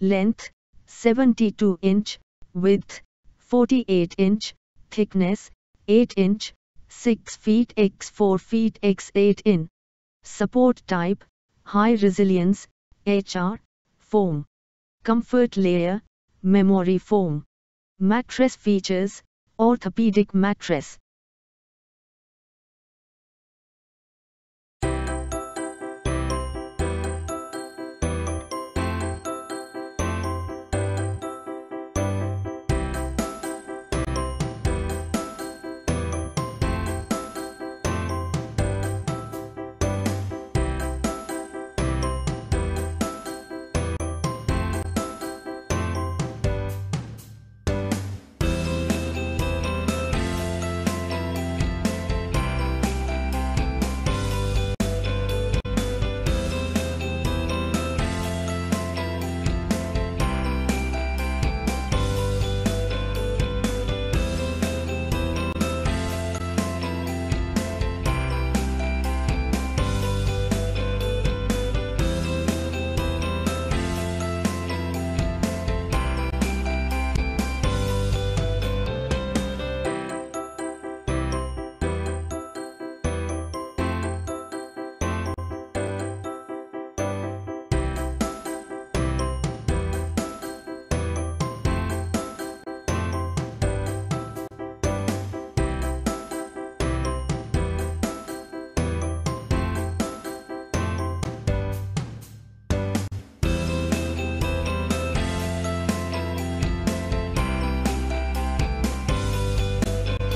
length 72 inch, width 48 inch, thickness 8 inch, 6 feet x 4 feet x 8 in. Support type, high resilience, HR, foam. Comfort layer, memory foam. Mattress features, orthopedic mattress.